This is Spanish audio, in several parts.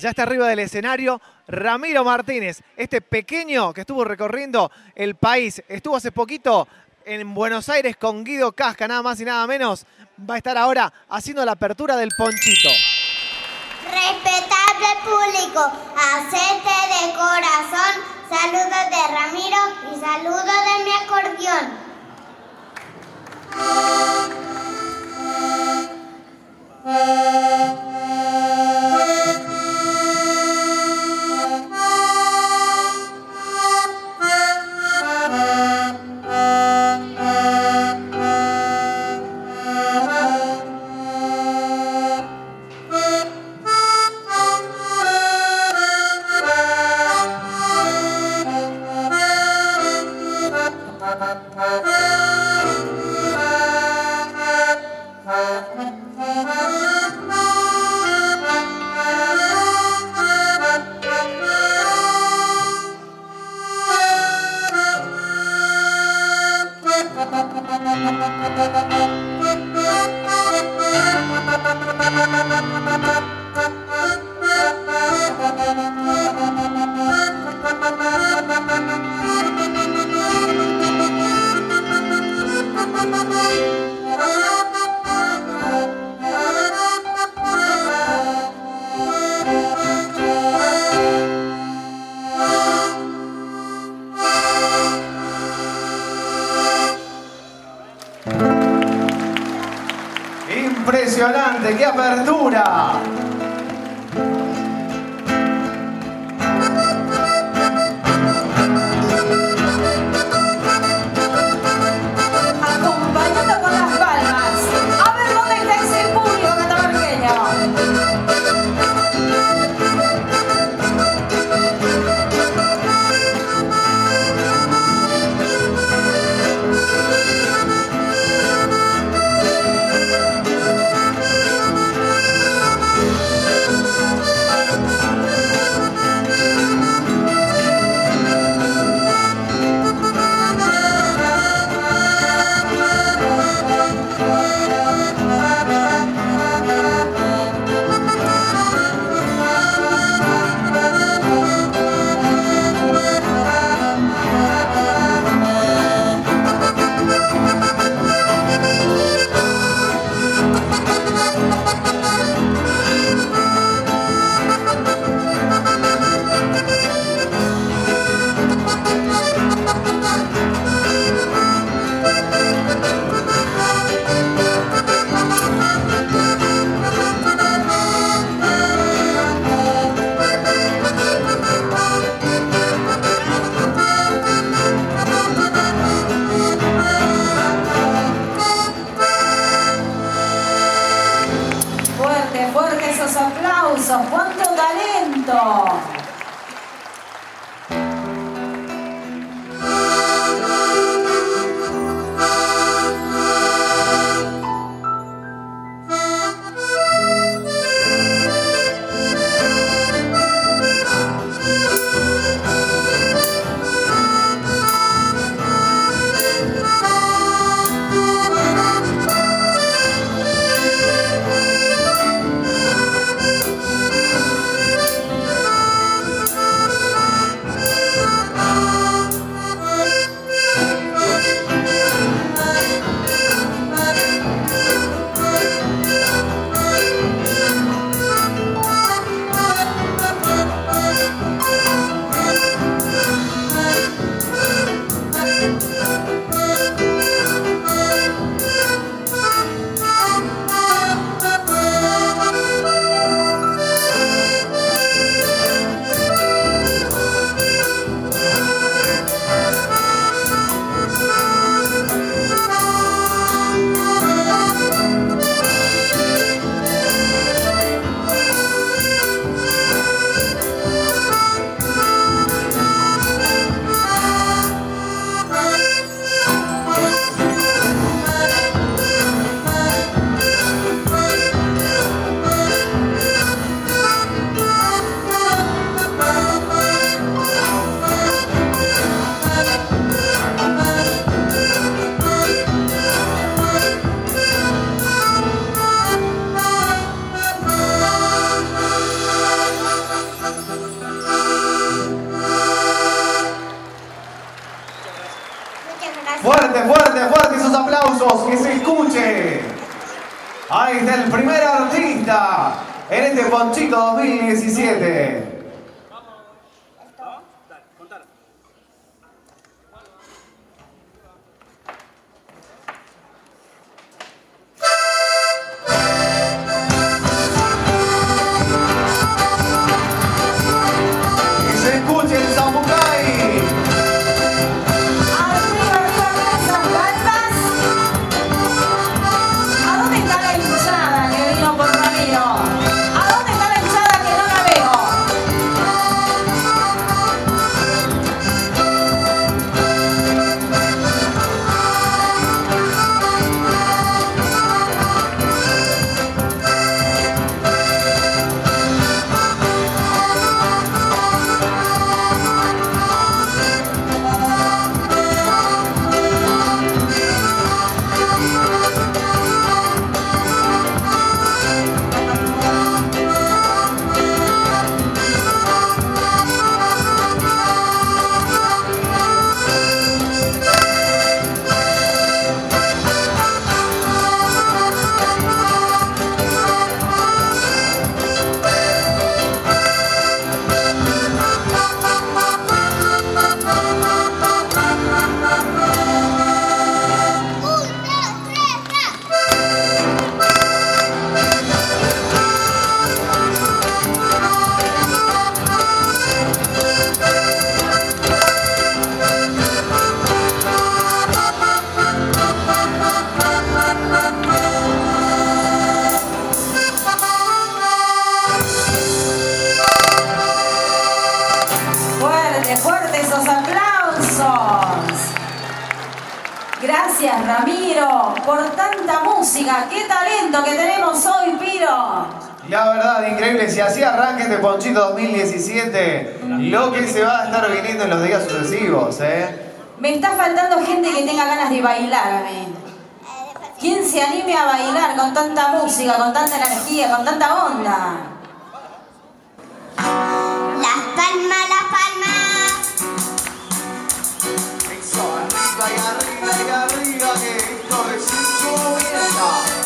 Ya está arriba del escenario Ramiro Martínez, este pequeño que estuvo recorriendo el país. Estuvo hace poquito en Buenos Aires con Guido Casca, nada más y nada menos. Va a estar ahora haciendo la apertura del ponchito. Respetable público, acepte de corazón, saludos de Ramiro y saludos de mi acordeón. Thank you. Impresionante, qué apertura. Escuche. Ahí está el primer artista en este Ponchito 2017. Gracias Ramiro por tanta música. Qué talento que tenemos hoy, Piro. La verdad, increíble. Si así arranca este Ponchito 2017, lo que se va a estar viniendo en los días sucesivos, ¿eh? Me está faltando gente que tenga ganas de bailar a mí. ¿Quién se anime a bailar con tanta música, con tanta energía, con tanta onda? Las palmas, las palmas allá arriba que esto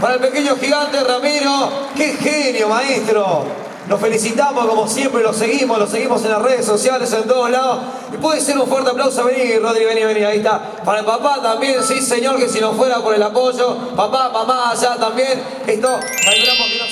para el pequeño gigante Ramiro. ¡Qué genio, maestro! Nos felicitamos como siempre, lo seguimos, lo seguimos en las redes sociales, en todos lados. Y puede ser un fuerte aplauso. Vení, Rodri, vení, vení, ahí está. Para el papá también, sí señor, que si no fuera por el apoyo, papá, mamá, allá también. Esto, calculamos que no